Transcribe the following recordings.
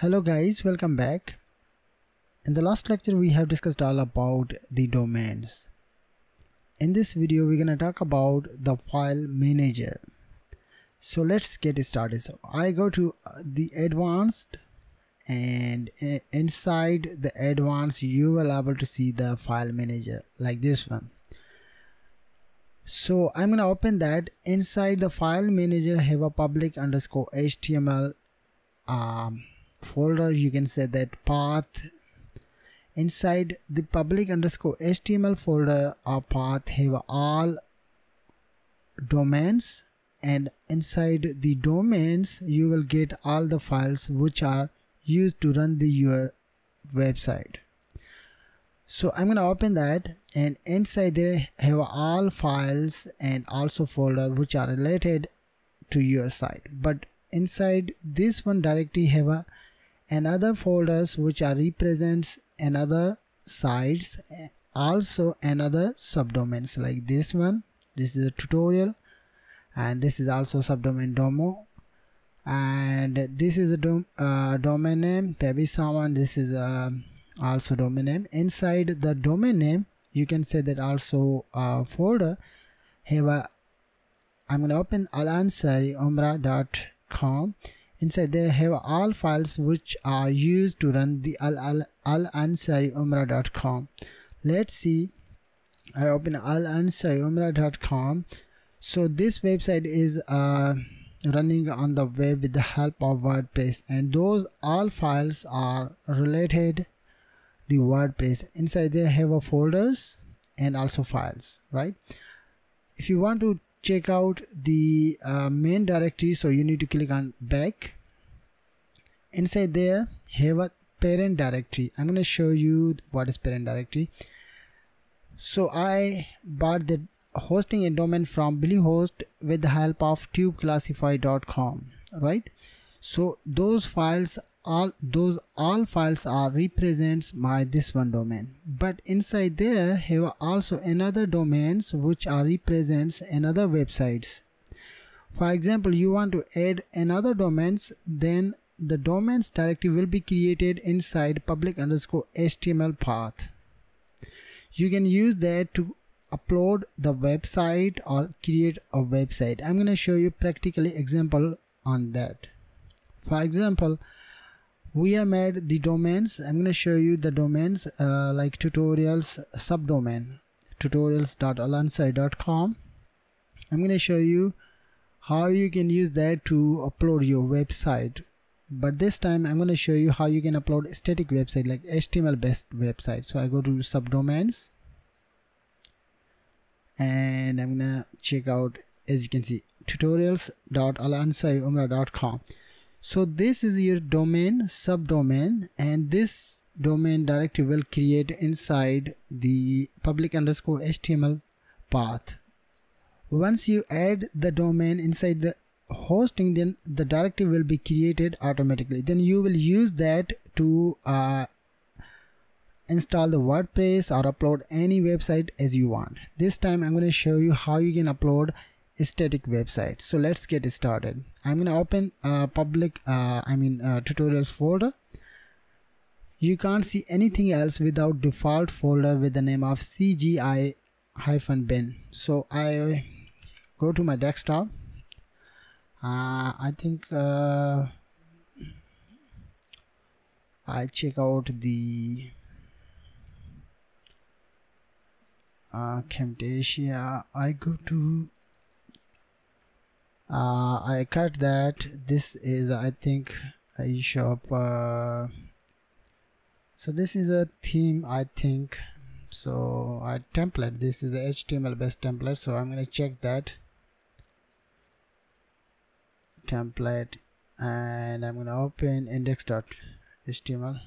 hello guys. Welcome back. In the last lecture we have discussed all about the domains. In this video we're gonna talk about the file manager. So let's get started. So I go to uh, the advanced and uh, inside the advanced you will able to see the file manager like this one. So I'm gonna open that. Inside the file manager have a public underscore HTML um, folder you can say that path. Inside the public underscore html folder or path have all domains. And inside the domains you will get all the files which are used to run the your website. So I'm gonna open that. And inside there have all files and also folder which are related to your site. But inside this one directory have a another folders which are represents another sites also another subdomains like this one. This is a tutorial and this is also subdomain domo. And this is a dom uh, domain name someone this is a um, also domain name. Inside the domain name you can say that also uh, folder. Have a I'm gonna open alansariumrah.com Inside there have all files which are used to run the al-ansariumrah.com. Let's see. I open al-ansariumrah.com. So this website is uh, running on the web with the help of WordPress and those all files are related the WordPress. Inside there have a folders and also files, right? If you want to check out the uh, main directory so you need to click on back. Inside there have a parent directory. I'm gonna show you what is parent directory. So I bought the hosting a domain from Bluehost with the help of tubeclassify.com right? So those files all those all files are represents by this one domain. But inside there have also another domains which are represents another websites. For example you want to add another domains then the domains directory will be created inside public underscore html path. You can use that to upload the website or create a website. I'm going to show you practically example on that. For example we have made the domains. I'm going to show you the domains uh, like tutorials subdomain tutorials.alansari.com i'm going to show you how you can use that to upload your website. But this time i'm going to show you how you can upload a static website like html based website. So i go to subdomains and i'm gonna check out as you can see tutorials.alansariumrah.com so this is your domain subdomain and this domain directory will create inside the public underscore html path. Once you add the domain inside the hosting then the directory will be created automatically. Then you will use that to uh, install the WordPress or upload any website as you want. This time I'm going to show you how you can upload static website. So let's get started. I'm gonna open a public uh, i mean uh, tutorials folder. You can't see anything else without default folder with the name of cgi hyphen bin. So i go to my desktop. Uh, i think uh, i check out the uh, Camtasia. I go to uh, I cut that. This is I think a shop uh, so this is a theme I think. So I template. This is the HTML based template so I'm gonna check that template and I'm gonna open index.html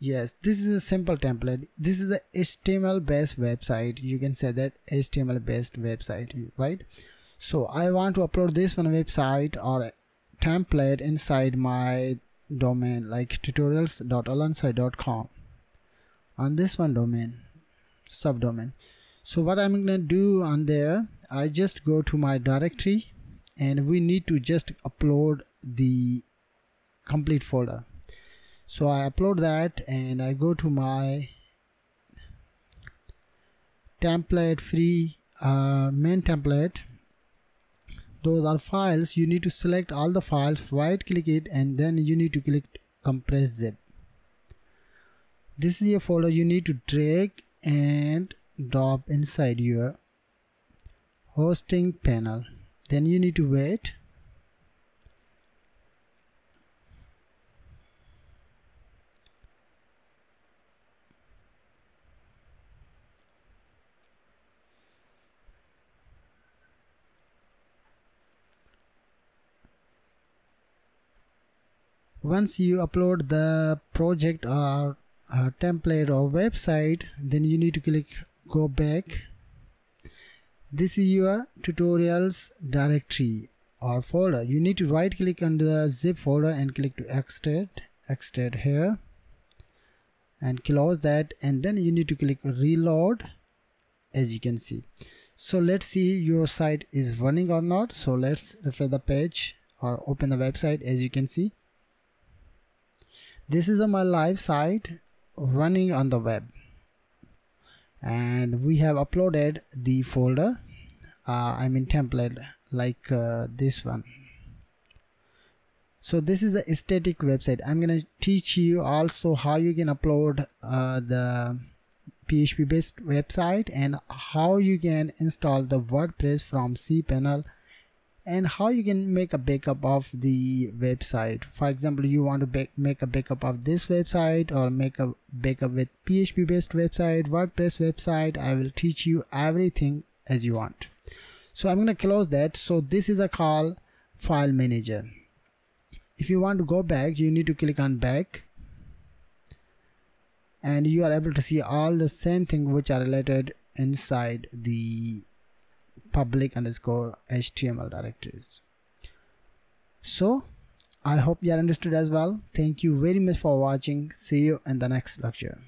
yes this is a simple template. This is a html based website. You can say that html based website right? So i want to upload this one website or template inside my domain like tutorials.alansari.com on this one domain subdomain. So what i'm gonna do on there i just go to my directory and we need to just upload the complete folder so I upload that and I go to my template free uh, main template. Those are files. You need to select all the files right click it and then you need to click compress zip this is a folder you need to drag and drop inside your hosting panel. Then you need to wait once you upload the project or uh, template or website then you need to click go back. This is your tutorials directory or folder. You need to right click on the zip folder and click to extract extract here and close that and then you need to click reload as you can see. So let's see your site is running or not. So let's refresh the page or open the website as you can see this is my live site running on the web. And we have uploaded the folder uh, I mean template like uh, this one. So this is a static website. I'm gonna teach you also how you can upload uh, the PHP based website and how you can install the WordPress from cPanel and how you can make a backup of the website. For example you want to make a backup of this website or make a backup with php based website wordpress website. I will teach you everything as you want. So i'm going to close that. So this is a call file manager. If you want to go back you need to click on back. And you are able to see all the same thing which are related inside the public underscore html directories. So i hope you are understood as well. Thank you very much for watching. See you in the next lecture